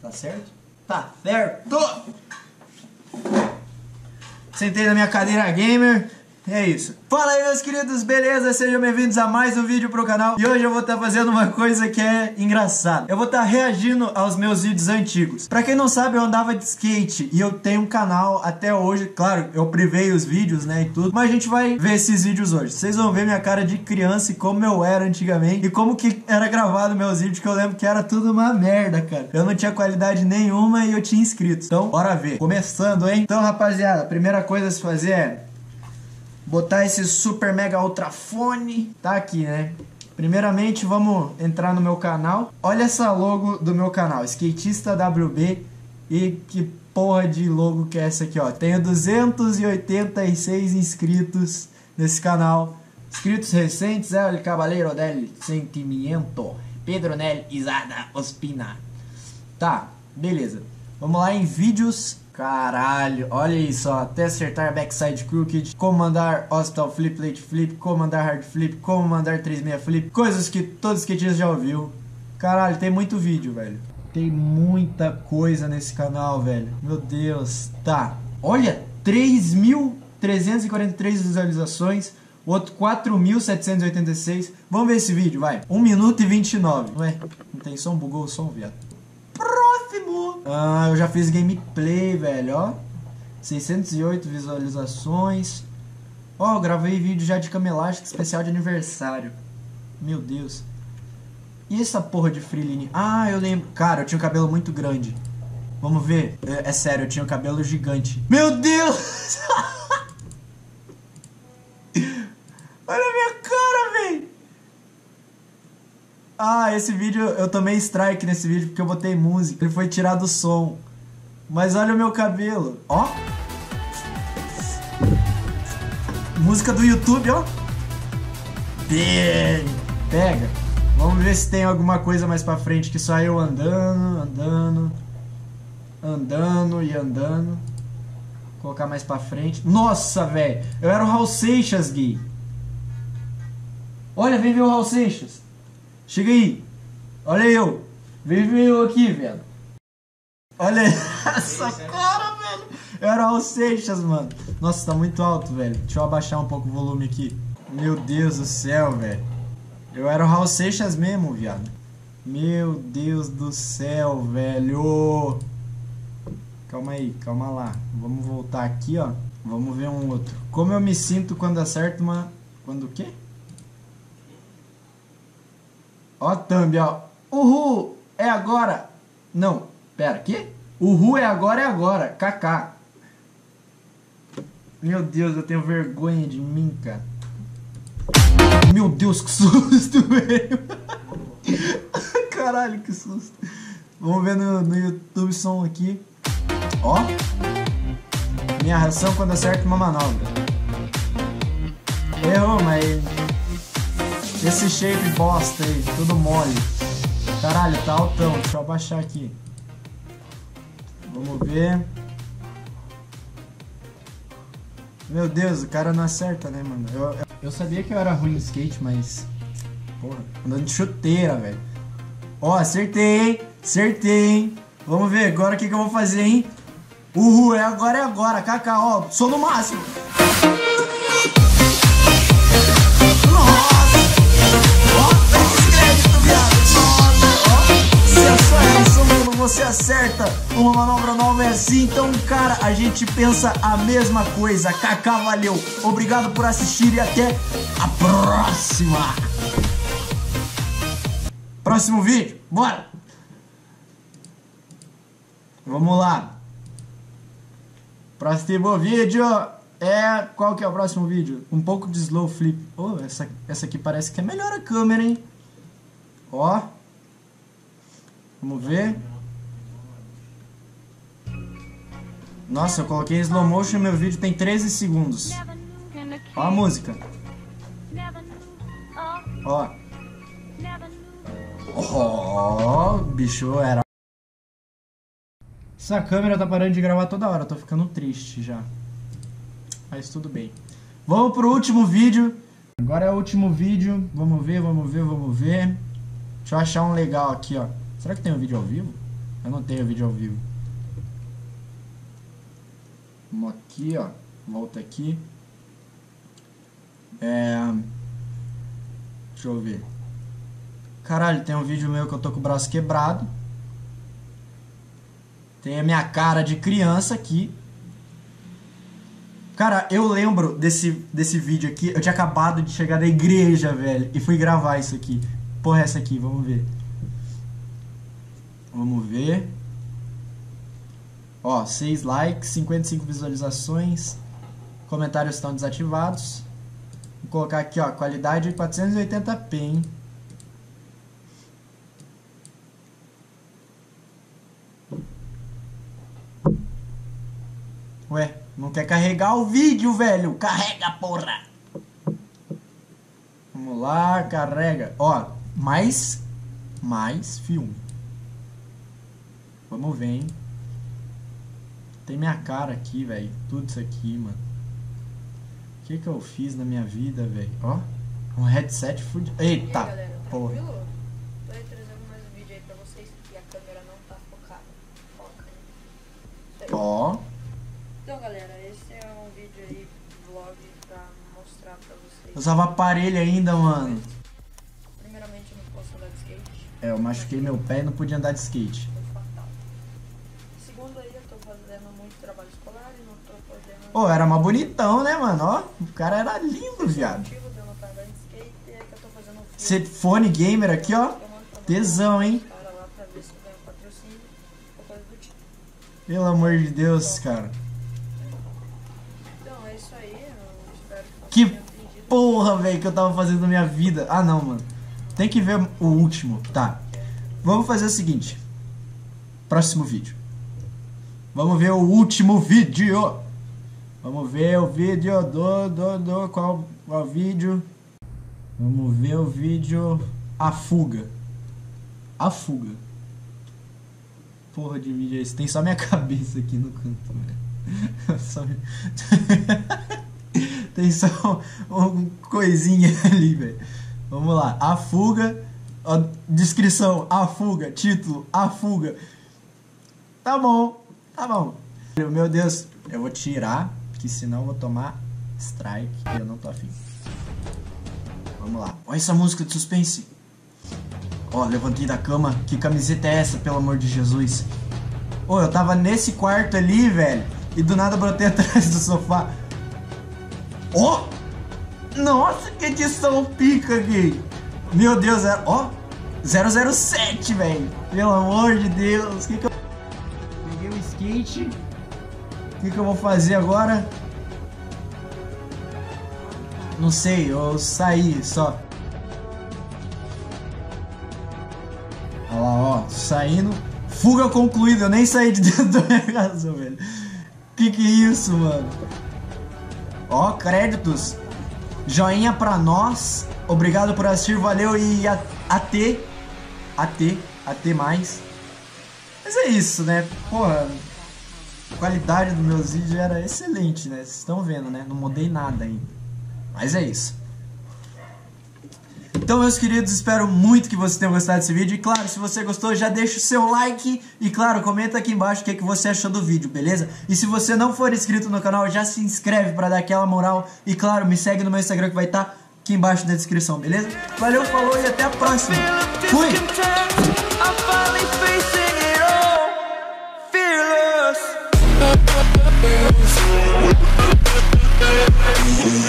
Tá certo? Tá certo! Sentei na minha cadeira gamer. É isso. Fala aí, meus queridos, beleza? Sejam bem-vindos a mais um vídeo pro canal. E hoje eu vou estar tá fazendo uma coisa que é engraçada. Eu vou estar tá reagindo aos meus vídeos antigos. Pra quem não sabe, eu andava de skate e eu tenho um canal até hoje. Claro, eu privei os vídeos, né, e tudo. Mas a gente vai ver esses vídeos hoje. Vocês vão ver minha cara de criança e como eu era antigamente. E como que era gravado meus vídeos, que eu lembro que era tudo uma merda, cara. Eu não tinha qualidade nenhuma e eu tinha inscritos. Então, bora ver. Começando, hein? Então, rapaziada, a primeira coisa a se fazer é botar esse super mega ultrafone. Tá aqui, né? Primeiramente, vamos entrar no meu canal. Olha essa logo do meu canal, Skatista WB. E que porra de logo que é essa aqui, ó. Tenho 286 inscritos nesse canal. Inscritos recentes, é o Cavaleiro del Sentimento. Pedro Nel Isada Ospina. Tá, beleza. Vamos lá em vídeos Caralho, olha isso, ó. Até acertar backside crooked, como mandar hospital flip, late flip, como mandar hard flip, como mandar 36 flip, coisas que todos os skatistas já ouviu. Caralho, tem muito vídeo, velho. Tem muita coisa nesse canal, velho. Meu Deus. Tá. Olha, 3.343 visualizações. O outro 4.786. Vamos ver esse vídeo, vai. 1 minuto e 29. Ué, não tem som? Bugou o som, viado. Ah, eu já fiz gameplay, velho, ó. 608 visualizações. Ó, oh, gravei vídeo já de cama elástica especial de aniversário. Meu Deus. E essa porra de freeline? Ah, eu lembro. Cara, eu tinha um cabelo muito grande. Vamos ver. É, é sério, eu tinha um cabelo gigante. Meu Deus! Ah, esse vídeo, eu tomei strike nesse vídeo porque eu botei música. Ele foi tirado o som. Mas olha o meu cabelo. Ó. Música do YouTube, ó. Bem. Pega. Vamos ver se tem alguma coisa mais pra frente que só eu andando, andando, andando e andando. Colocar mais pra frente. Nossa, velho. Eu era o Raul Seixas, Gui. Olha, vem ver o Raul Seixas. Chega aí. Olha eu. Ver eu aqui, velho. Olha essa cara, velho. Eu era o Seixas, mano. Nossa, tá muito alto, velho. Deixa eu abaixar um pouco o volume aqui. Meu Deus do céu, velho. Eu era o Raul Seixas mesmo, viado. Meu Deus do céu, velho. Calma aí, calma lá. Vamos voltar aqui, ó. Vamos ver um outro. Como eu me sinto quando acerto uma... Quando o quê? Ó, thumb, ó. Uhul, é agora. Não, pera, que? Uhul é agora, é agora. KK. Meu Deus, eu tenho vergonha de mim, cara. Meu Deus, que susto, velho. Caralho, que susto. Vamos ver no, no YouTube som aqui. Ó. Minha reação quando acerta uma manobra. Errou, mas esse shape bosta aí, tudo mole. Caralho, tá altão. Deixa eu abaixar aqui. Vamos ver. Meu Deus, o cara não acerta, né, mano? Eu, eu sabia que eu era ruim no skate, mas... Porra, andando de chuteira, velho. Ó, acertei? Acertei, hein? Vamos ver agora o que, que eu vou fazer, hein? Uhul, é agora, é agora. Kaká, ó, sou no máximo. Você acerta uma manobra nova é assim, então, cara, a gente pensa a mesma coisa. Kaká, valeu. Obrigado por assistir e até a próxima. Próximo vídeo, bora! Vamos lá. Próximo vídeo é... Qual que é o próximo vídeo? Um pouco de slow flip. Oh, essa, essa aqui parece que é melhor a câmera, hein? Ó. Vamos ver. Nossa, eu coloquei slow motion e meu vídeo tem 13 segundos. Ó a música. Ó. Ó, oh, bicho era. Essa câmera tá parando de gravar toda hora, tô ficando triste já. Mas tudo bem. Vamos pro último vídeo. Agora é o último vídeo. Vamos ver, vamos ver, vamos ver. Deixa eu achar um legal aqui, ó. Será que tem um vídeo ao vivo? Eu não tenho vídeo ao vivo. Vamos aqui, ó. Volta aqui. É... Deixa eu ver. Caralho, tem um vídeo meu que eu tô com o braço quebrado. Tem a minha cara de criança aqui. Cara, eu lembro desse, desse vídeo aqui. Eu tinha acabado de chegar da igreja, velho. E fui gravar isso aqui. Porra, essa aqui, vamos ver. Vamos ver. Ó, 6 likes, 55 visualizações. Comentários estão desativados. Vou colocar aqui, ó, qualidade 480p, hein? Ué, não quer carregar o vídeo, velho? Carrega, porra! Vamos lá, carrega. Ó, mais, mais filme. Vamos ver, hein? Tem minha cara aqui, velho. Tudo isso aqui, mano. O que que eu fiz na minha vida, velho? Ó, um headset fudido. Eita, aí, galera, porra. tranquilo? Tô aí trazendo mais um vídeo aí pra vocês que a câmera não tá focada. Foca aí. Isso aí. Ó, Então, galera, esse é um vídeo aí, vlog, pra mostrar pra vocês. eu usava aparelho ainda, mano. Primeiramente, eu não posso andar de skate. É, eu machuquei meu pé e não podia andar de skate. Foi fatal. Segundo aí, eu tô fazendo muito trabalho escolar e não tô podendo... Pô, era mais bonitão, né, mano? Ó, o cara era lindo, viado. motivo de eu não estar andando de skate que eu tô fazendo Cê filme. fone gamer aqui, ó. Tesão, hein? Pelo amor de Deus, cara. Então, é isso aí. Que Que porra, velho, que eu tava fazendo na minha vida. Ah, não, mano. Tem que ver o último. Tá. Vamos fazer o seguinte. Próximo vídeo. Vamos ver o último vídeo. Vamos ver o vídeo do, do, do, qual, qual vídeo? Vamos ver o vídeo A Fuga. A Fuga. Porra de vídeo é esse? Tem só minha cabeça aqui no canto, velho. Tem só uma coisinha ali, velho. Vamos lá. A fuga. Ó, descrição: A fuga. Título: A fuga. Tá bom. Tá bom. Meu Deus. Eu vou tirar. Que senão eu vou tomar strike. E eu não tô afim. Vamos lá. Olha essa música de suspense. Ó, levantei da cama. Que camiseta é essa, pelo amor de Jesus? Ô, eu tava nesse quarto ali, velho. E do nada brotei atrás do sofá. Ó! Nossa, que edição pica aqui! Meu Deus, é. Ó! 007, velho! Pelo amor de Deus! Que que eu. Peguei o skate. Que, que eu vou fazer agora? Não sei, eu saí só. Olha lá, ó, saindo. Fuga concluída, eu nem saí de dentro da minha casa, velho. Que que é isso, mano? Ó, créditos. Joinha pra nós. Obrigado por assistir, valeu e a- AT. AT, AT mais. Mas é isso, né? Porra, qualidade dos meus vídeos era excelente, né? Vocês estão vendo, né? Não mudei nada ainda. Mas é isso. Então, meus queridos, espero muito que vocês tenham gostado desse vídeo. E claro, se você gostou, já deixa o seu like. E claro, comenta aqui embaixo o que, é que você achou do vídeo, beleza? E se você não for inscrito no canal, já se inscreve pra dar aquela moral. E claro, me segue no meu Instagram que vai estar aqui embaixo na descrição, beleza? Valeu, falou e até a próxima. Fui! Yeah.